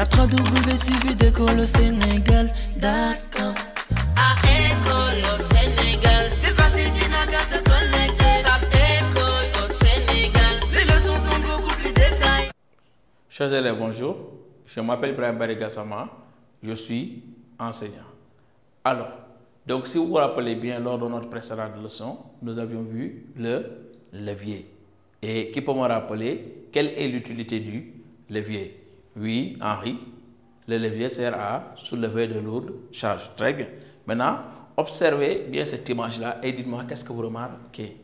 Tape 3 W suivi d'école au Sénégal. D'accord. À école au Sénégal, c'est facile, tu n'as qu'à te connecter. Tape école au Sénégal, les leçons sont beaucoup plus détaillées. Chers élèves, bonjour. Je m'appelle Ibrahim Barigassama. Je suis enseignant. Alors, donc si vous vous rappelez bien, lors de notre précédente leçon, nous avions vu le levier. Et qui peut me rappeler quelle est l'utilité du levier? Oui, Henri, le levier sert à soulever de lourdes charges. Très bien. Maintenant, observez bien cette image-là et dites-moi qu'est-ce que vous remarquez?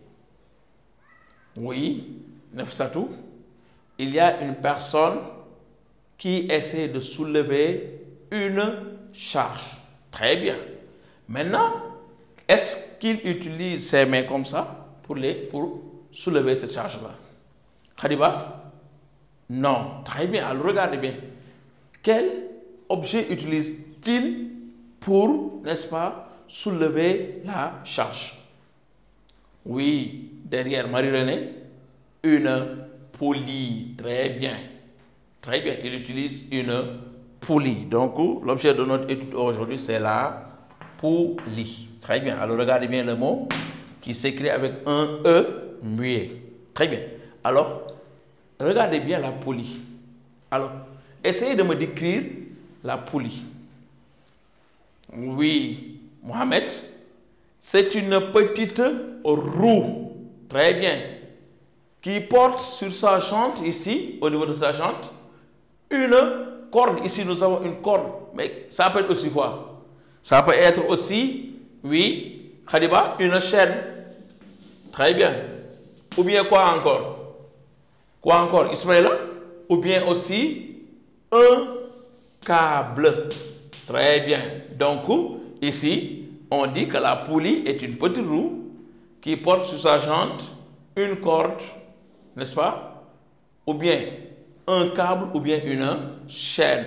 Oui, Nefsatou, il y a une personne qui essaie de soulever une charge. Très bien. Maintenant, est-ce qu'il utilise ses mains comme ça pour, les, pour soulever cette charge-là? Khadiba? Non. Très bien. Alors regardez bien. Quel objet utilise-t-il pour, n'est-ce pas, soulever la charge? Oui, derrière Marie-Renée, une poulie. Très bien. Très bien. Il utilise une poulie. Donc, l'objet de notre étude aujourd'hui, c'est la poulie. Très bien. Alors, regardez bien le mot qui s'écrit avec un E muet. Très bien. Alors, regardez bien la poulie. Alors, essayez de me décrire la poulie. Oui, Mohamed, c'est une petite roue. Très bien. Qui porte sur sa jante, ici, au niveau de sa jante, une corde. Ici, nous avons une corde. Mais ça peut être aussi quoi? Ça peut être aussi, oui, Khadiba, une chaîne. Très bien. Ou bien quoi encore? Quoi encore, Ismaël Ou bien aussi un câble. Très bien. Donc, ici, on dit que la poulie est une petite roue qui porte sur sa jante une corde, n'est-ce pas? Ou bien un câble ou bien une chaîne.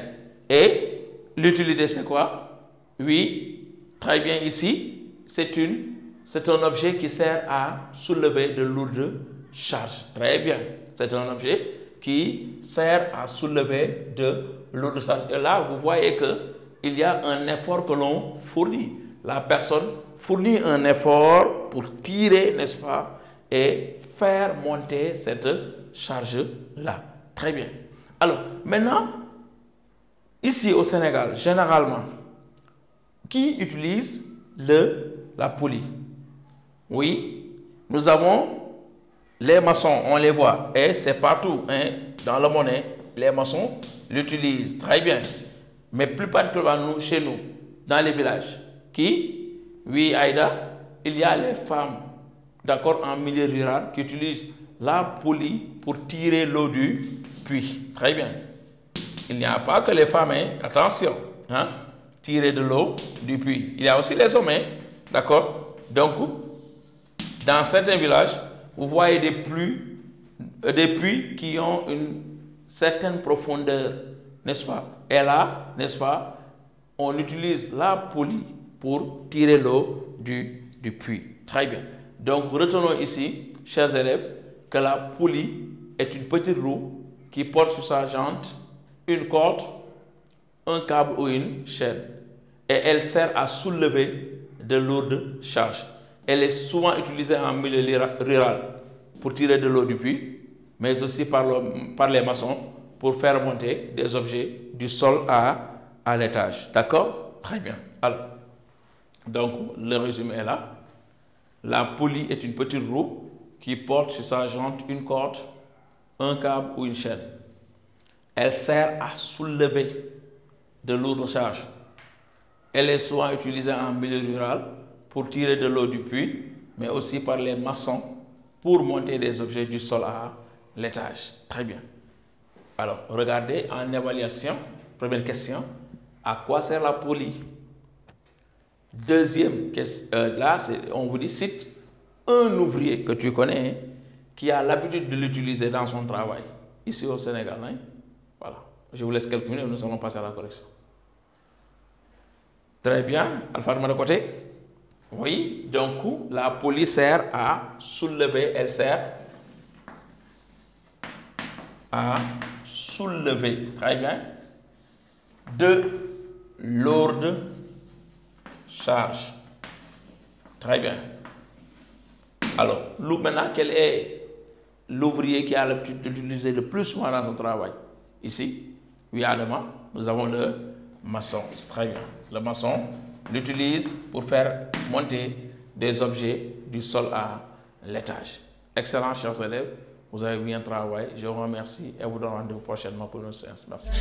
Et l'utilité, c'est quoi? Oui, très bien ici, c'est une, c'est un objet qui sert à soulever de lourdes charges. Très bien. C'est un objet qui sert à soulever de lourdes charges. Et là, vous voyez que il y a un effort que l'on fournit. La personne fournit un effort pour tirer, n'est-ce pas, et faire monter cette charge-là. Très bien. Alors, maintenant, ici au Sénégal, généralement, qui utilise le, la poulie? Oui, nous avons les maçons, on les voit, et c'est partout, hein, dans le monde, les maçons l'utilisent. Très bien. Mais plus particulièrement nous, chez nous, dans les villages, qui? Oui, Aïda, il y a les femmes, d'accord, en milieu rural, qui utilisent la poulie pour tirer l'eau du puits. Très bien. Il n'y a pas que les femmes, hein, attention, hein, tirer de l'eau du puits. Il y a aussi les hommes, hein, d'accord Donc, dans certains villages, vous voyez des puits, des puits qui ont une certaine profondeur, n'est-ce pas? Et là, n'est-ce pas, on utilise la poulie pour tirer l'eau du, du puits. Très bien. Donc, retenons ici, chers élèves, que la poulie est une petite roue qui porte sur sa jante une corde, un câble ou une chaîne. Et elle sert à soulever de lourdes charges. Elle est souvent utilisée en milieu rural pour tirer de l'eau du puits, mais aussi par, le, par les maçons pour faire monter des objets du sol à, à l'étage. D'accord? Très bien. Alors, donc le résumé est là. La poulie est une petite roue qui porte sur sa jante une corde, un câble ou une chaîne. Elle sert à soulever de lourdes charges. Elle est souvent utilisée en milieu rural pour tirer de l'eau du puits, mais aussi par les maçons pour monter des objets du sol à l'étage. Très bien. Alors, regardez en évaluation, première question, à quoi sert la poulie? Deuxième question, euh, là, on vous dit, cite un ouvrier que tu connais qui a l'habitude de l'utiliser dans son travail, ici au Sénégal. Hein? Voilà. Je vous laisse quelques minutes nous allons passer à la correction. Très bien. Alpha de côté. Oui. Donc, la police sert à soulever, elle sert à soulever. Très bien. de lourdes charges. Très bien. Alors, maintenant, quel est l'ouvrier qui a l'habitude d'utiliser le plus souvent dans son travail? Ici, oui, allemand, nous avons le maçon. C'est très bien. Le maçon l'utilise pour faire monter des objets du sol à l'étage. Excellent, chers élèves. Vous avez bien travaillé. Je vous remercie et vous donne rendez-vous prochainement pour nos séances. Merci.